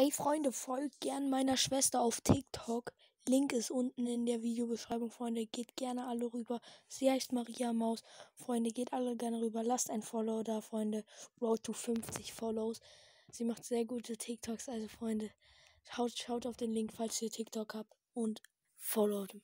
Hey Freunde, folgt gern meiner Schwester auf TikTok. Link ist unten in der Videobeschreibung, Freunde. Geht gerne alle rüber. Sie heißt Maria Maus. Freunde, geht alle gerne rüber. Lasst ein Follow da, Freunde. Road to 50 Follows. Sie macht sehr gute TikToks, also Freunde. Schaut, schaut auf den Link, falls ihr TikTok habt. Und followt.